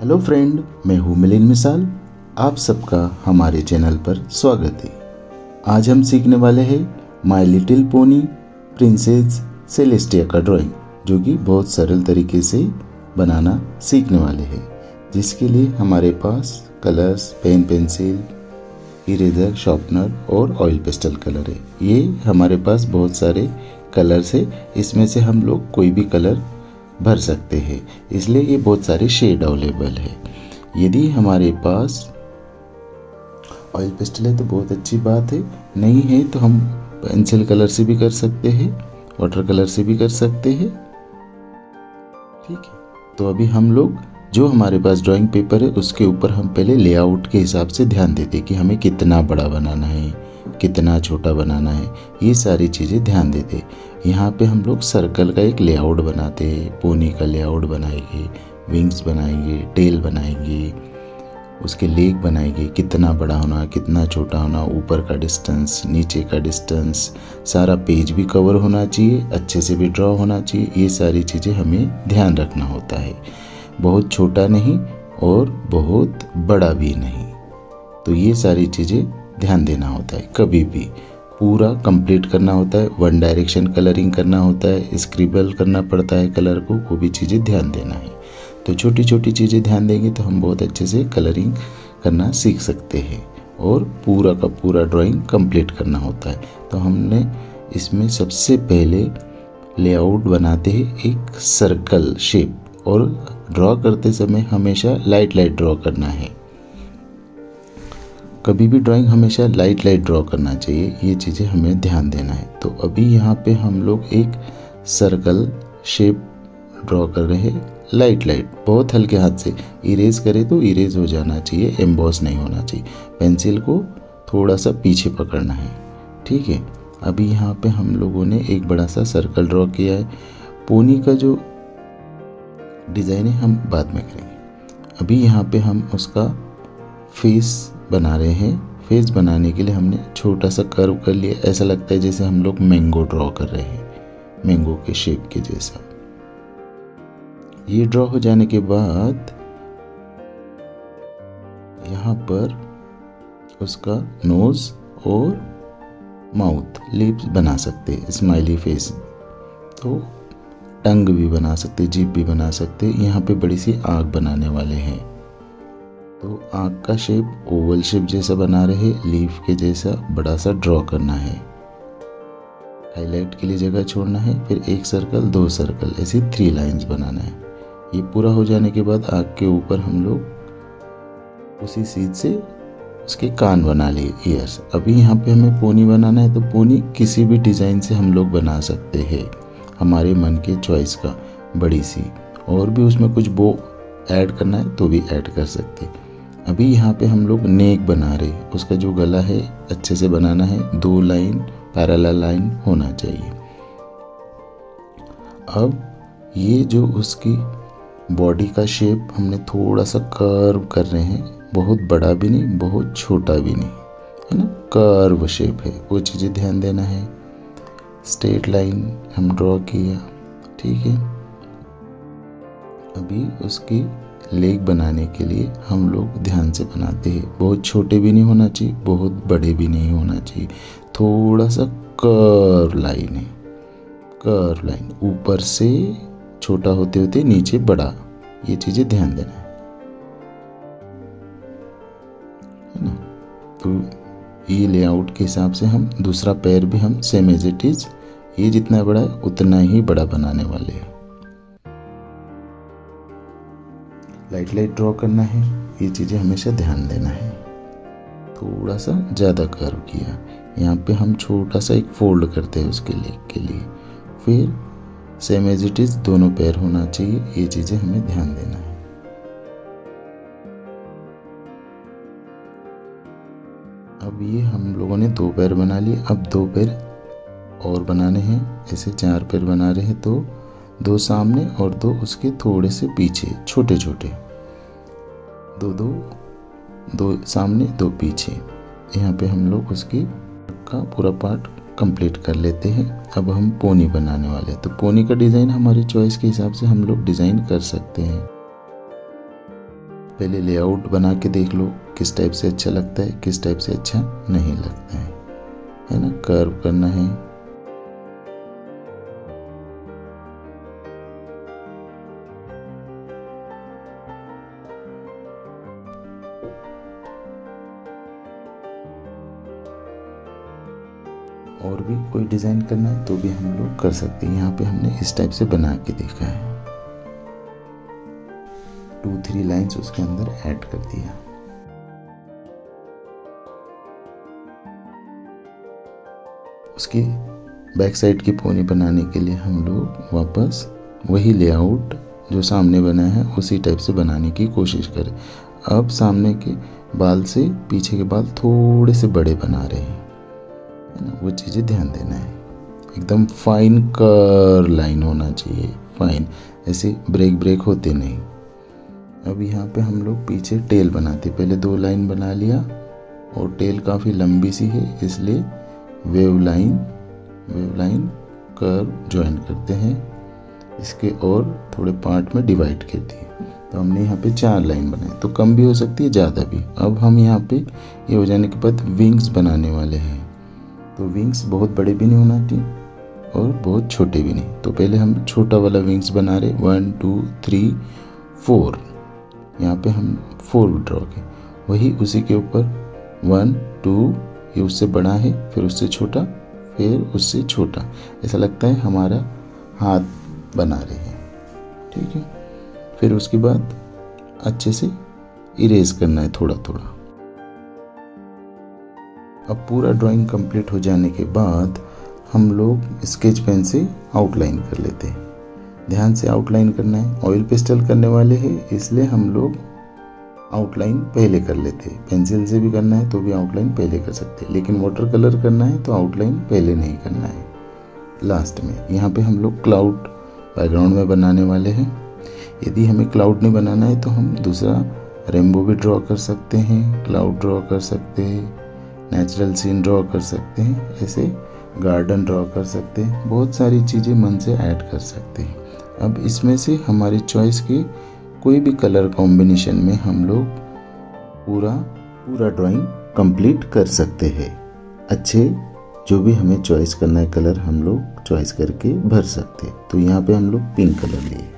Hello friend, मैं हूँ मिलिन मिसाल। आप सबका हमारे चैनल पर स्वागत है। आज हम सीखने वाले हैं My Little Pony Princess Celestia का ड्राइंग जो कि बहुत सरल तरीके से बनाना सीखने वाले हैं। जिसके लिए हमारे पास colours pen pencil eraser sharpener और ऑयल पेस्टल कलर है। ये हमारे पास बहुत सारे कलर्स है। इसमें से हम लोग कोई भी कलर भर सकते हैं। इसलिए ये बहुत सारे शेड अवेलेबल है। यदि हमारे पास ऑयल पेस्टल है तो बहुत अच्छी बात है। नहीं है तो हम पेंसिल कलर से भी कर सकते हैं वाटर कलर से भी कर सकते हैं। ठीक है। तो अभी हम लोग, जो हमारे पास ड्राइंग पेपर है, उसके ऊपर हम पहले लेआउट के हिसाब से ध्यान देते कि हमें कितना बड़ा बनाना है। कितना छोटा बनाना है, ये सारी चीज़ें ध्यान देते। यहाँ पे हम लोग सर्कल का एक लेआउट बनाते हैं पोनी का लेआउट बनाएँगे, विंग्स बनाएँगे, टेल बनाएँगे, उसके लेग बनाएँगे, कितना बड़ा होना, कितना छोटा होना, ऊपर का डिस्टेंस, नीचे का डिस्टेंस, सारा पेज भी कवर होना चाहिए, अच्छे से भी ड्रॉ होना चाहिए, ये सारी चीज़ें हमें ध्यान रखना होता है। बहुत छोटा नहीं और बहुत बड़ा भी नहीं। तो ये सारी चीज़ें ध्यान देना होता है। कभी भी पूरा कंप्लीट करना होता है वन डायरेक्शन कलरिंग करना होता है स्क्रिबल करना पड़ता है कलर को, वो भी चीज़ें ध्यान देना है। तो छोटी छोटी चीज़ें ध्यान देंगे तो हम बहुत अच्छे से कलरिंग करना सीख सकते हैं और पूरा का पूरा ड्राइंग कंप्लीट करना होता है। तो हमने इसमें सबसे पहले लेआउट बनाते हैं एक सर्कल शेप और ड्रॉ करते समय हमेशा लाइट लाइट ड्रॉ करना है। कभी भी ड्राइंग हमेशा लाइट लाइट ड्रॉ करना चाहिए, ये चीज़ें हमें ध्यान देना है। तो अभी यहाँ पे हम लोग एक सर्कल शेप ड्रॉ कर रहे हैं लाइट लाइट बहुत हल्के हाथ से इरेज करें तो इरेज हो जाना चाहिए एम्बॉस नहीं होना चाहिए। पेंसिल को थोड़ा सा पीछे पकड़ना है, ठीक है? अभी यहाँ पे हम लोगों ने एक बड़ा सा सर्कल ड्रॉ किया है। पोनी का जो डिज़ाइन है, हम बाद में करेंगे। अभी यहाँ पे हम उसका फेस बना रहे हैं। फेस बनाने के लिए हमने छोटा सा कर्व कर लिया। ऐसा लगता है जैसे हम लोग मैंगो ड्रॉ कर रहे हैं। मैंगो के शेप के जैसा। ये ड्रॉ हो जाने के बाद यहाँ पर उसका नोज़ और माउथ लिप्स बना सकते हैं स्माइली फेस तो टंग भी बना सकते जीप भी बना सकते यहाँ पे बड़ी सी आग बनाने वाले हैं। तो आँख का शेप ओवल शेप जैसा बना रहे लीफ के जैसा बड़ा सा ड्रॉ करना है। हाईलाइट के लिए जगह छोड़ना है, फिर एक सर्कल दो सर्कल ऐसी थ्री लाइंस बनाना है। ये पूरा हो जाने के बाद आँख के ऊपर हम लोग उसी सीध से उसके कान बना लिए ईयर्स अभी यहाँ पे हमें पोनी बनाना है तो पोनी किसी भी डिज़ाइन से हम लोग बना सकते हैं, हमारे मन के चॉइस का, बड़ी सी। और भी उसमें कुछ बो ऐड करना है तो भी ऐड कर सकते अभी यहाँ पे हम लोग नेक बना रहे उसका जो गला है, अच्छे से बनाना है। दो लाइन पैरेलल लाइन होना चाहिए। अब ये जो उसकी बॉडी का शेप हमने थोड़ा सा कर्व कर रहे हैं। बहुत बड़ा भी नहीं, बहुत छोटा भी नहीं। है ना? कर्व शेप है। वो चीज़ें ध्यान देना है। स्ट्रेट लाइन हम ड्रॉ किया। ठीक है? अभी उसकी लेग बनाने के लिए हम लोग ध्यान से बनाते हैं। बहुत छोटे भी नहीं होना चाहिए, बहुत बड़े भी नहीं होना चाहिए। थोड़ा सा कर्व लाइन है। कर्व लाइन ऊपर से छोटा होते होते नीचे बड़ा। ये चीज़ें ध्यान देना है। ना? तो ये लेआउट के हिसाब से हम, दूसरा पैर भी हम सेम एज इट इज़ ये जितना बड़ा है, उतना ही बड़ा बनाने वाले हैं। लाइट लाइट ड्रॉ करना है, ये चीज़ें हमेशा ध्यान देना है। थोड़ा सा ज़्यादा कर्व किया, यहाँ पे हम छोटा सा एक फोल्ड करते हैं उसके लेग के लिए। फिर सेम एज इट इज़ दोनों पैर होना चाहिए, ये चीज़ें हमें ध्यान देना है। अब ये हम लोगों ने दो पैर बना लिए, अब दो पैर और बनाने हैं, ऐसे चार पैर बना रहे हैं तो दो सामने और दो उसके थोड़े से पीछे छोटे छोटे दो दो दो सामने, दो पीछे। यहाँ पे हम लोग उसकी का पूरा पार्ट कंप्लीट कर लेते हैं। अब हम पोनी बनाने वाले हैं। तो पोनी का डिज़ाइन हमारी चॉइस के हिसाब से हम लोग डिज़ाइन कर सकते हैं। पहले लेआउट बना के देख लो, किस टाइप से अच्छा लगता है, किस टाइप से अच्छा नहीं लगता है। है ना? कर्व करना है। कोई डिज़ाइन करना है तो भी हम लोग कर सकते हैं। यहाँ पे हमने इस टाइप से बना के देखा है। टू थ्री लाइंस उसके अंदर ऐड कर दिया। उसकी बैक साइड की पोनी बनाने के लिए हम लोग वापस वही लेआउट जो सामने बना है, उसी टाइप से बनाने की कोशिश करें। अब सामने के बाल से पीछे के बाल थोड़े से बड़े बना रहे हैं। है ना वो चीज़ें ध्यान देना है। एकदम फाइन कर लाइन होना चाहिए फाइन ऐसे ब्रेक ब्रेक होते नहीं। अब यहाँ पे हम लोग पीछे टेल बनाते, पहले दो लाइन बना लिया, और टेल काफ़ी लंबी सी है, इसलिए वेव लाइन वेव लाइन कर ज्वाइन करते हैं। इसके और थोड़े पार्ट में डिवाइड कर दिए तो हमने यहाँ पे चार लाइन बनाए तो कम भी हो सकती है, ज़्यादा भी। अब हम यहाँ पे ये यह हो जाने के बाद विंग्स बनाने वाले हैं। तो विंग्स बहुत बड़े भी नहीं होना चाहिए और बहुत छोटे भी नहीं। तो पहले हम छोटा वाला विंग्स बना रहे वन टू थ्री फोर यहाँ पे हम फोर ड्रॉ के वही उसी के ऊपर वन टू ये उससे बड़ा है, फिर उससे छोटा, फिर उससे छोटा। ऐसा लगता है हमारा हाथ बना रहे हैं। ठीक है? फिर उसके बाद अच्छे से इरेज करना है थोड़ा थोड़ा अब पूरा ड्राइंग कंप्लीट हो जाने के बाद हम लोग स्केच पेन से आउटलाइन कर लेते हैं। ध्यान से आउटलाइन करना है। ऑयल पेस्टल करने वाले हैं, इसलिए हम लोग आउटलाइन पहले कर लेते हैं। पेंसिल से भी करना है तो भी आउटलाइन पहले कर सकते हैं। लेकिन वाटर कलर करना है तो आउटलाइन पहले नहीं करना है। लास्ट में, यहाँ पे हम लोग क्लाउड बैकग्राउंड में बनाने वाले हैं। यदि हमें क्लाउड नहीं बनाना है तो हम दूसरा रेमबो भी ड्रॉ कर सकते हैं। क्लाउड ड्रॉ कर सकते हैं। नेचुरल सीन ड्रॉ कर सकते हैं, ऐसे गार्डन ड्रॉ कर सकते हैं, बहुत सारी चीज़ें मन से ऐड कर सकते हैं। अब इसमें से हमारी चॉइस के कोई भी कलर कॉम्बिनेशन में हम लोग पूरा पूरा ड्राइंग कंप्लीट कर सकते हैं। अच्छे, जो भी हमें चॉइस करना है कलर हम लोग चॉइस करके भर सकते हैं। तो यहाँ पे हम लोग पिंक कलर लिए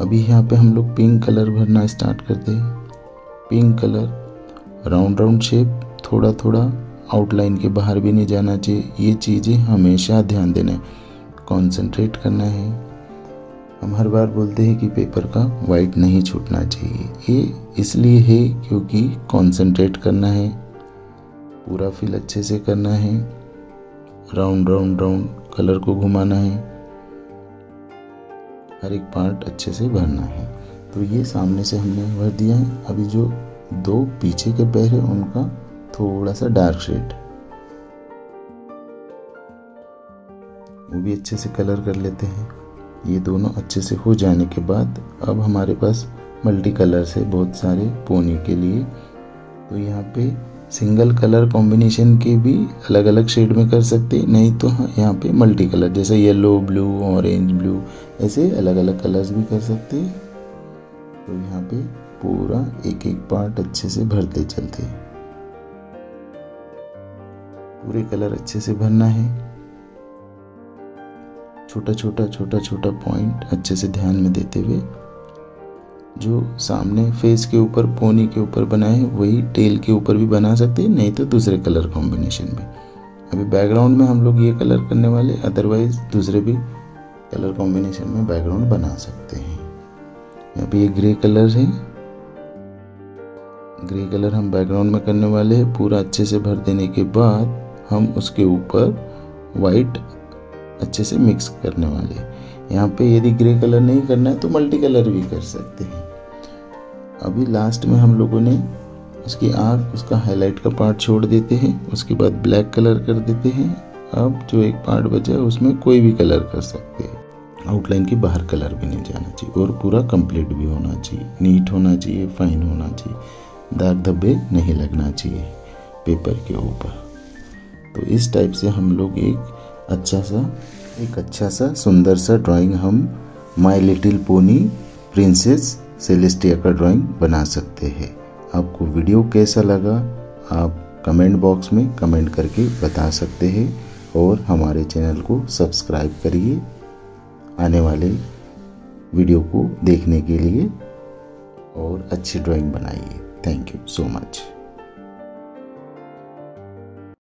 अभी यहाँ पे हम लोग पिंक कलर भरना स्टार्ट करते हैं। Pink colour round round shape थोड़ा थोड़ा आउटलाइन के बाहर भी नहीं जाना चाहिए। ये चीज़ें हमेशा ध्यान देना है। कॉन्सेंट्रेट करना है। हम हर बार बोलते हैं कि पेपर का वाइट नहीं छूटना चाहिए। ये इसलिए है क्योंकि कंसंट्रेट करना है। पूरा फिल अच्छे से करना है। राउंड राउंड राउंड कलर को घुमाना है। हर एक पार्ट अच्छे से भरना है। तो ये सामने से हमने भर दिया है। अभी जो दो पीछे के पैर है, उनका थोड़ा सा डार्क शेड वो भी अच्छे से कलर कर लेते हैं। ये दोनों अच्छे से हो जाने के बाद अब हमारे पास मल्टी कलर्स है बहुत सारे पोनी के लिए। तो यहाँ पे सिंगल कलर कॉम्बिनेशन के भी अलग अलग शेड में कर सकते नहीं तो हाँ यहाँ पे मल्टी कलर जैसे येलो ब्लू ऑरेंज ब्लू ऐसे अलग अलग कलर्स भी कर सकते तो यहाँ पे पूरा एक एक पार्ट अच्छे से भरते चलते हैं। पूरे कलर अच्छे से भरना है। छोटा छोटा छोटा छोटा पॉइंट अच्छे से ध्यान में देते हुए जो सामने फेस के ऊपर पोनी के ऊपर बनाए वही टेल के ऊपर भी बना सकते हैं, नहीं तो दूसरे कलर कॉम्बिनेशन में। अभी बैकग्राउंड में हम लोग ये कलर करने वाले अदरवाइज़ दूसरे भी कलर कॉम्बिनेशन में बैकग्राउंड बना सकते हैं। पे ये ग्रे कलर है। ग्रे कलर हम बैकग्राउंड में करने वाले हैं, पूरा अच्छे से भर देने के बाद हम उसके ऊपर वाइट अच्छे से मिक्स करने वाले हैं। यहाँ पे यदि ग्रे कलर नहीं करना है तो मल्टी कलर भी कर सकते हैं। अभी लास्ट में हम लोगों ने उसकी आँख उसका हाईलाइट का पार्ट छोड़ देते हैं, उसके बाद ब्लैक कलर कर देते हैं। अब जो एक पार्ट बचा है, उसमें कोई भी कलर कर सकते हैं। आउटलाइन के बाहर कलर भी नहीं जाना चाहिए, और पूरा कंप्लीट भी होना चाहिए। नीट होना चाहिए फाइन होना चाहिए। दाग धब्बे नहीं लगना चाहिए पेपर के ऊपर। तो इस टाइप से हम लोग एक अच्छा सा, एक अच्छा सा, सुंदर सा ड्राइंग हम My Little Pony Princess Celestia का ड्राइंग बना सकते हैं। आपको वीडियो कैसा लगा, आप कमेंट बॉक्स में कमेंट करके बता सकते हैं और हमारे चैनल को सब्सक्राइब करिए आने वाले वीडियो को देखने के लिए और अच्छी ड्राइंग बनाइए। Thank you so much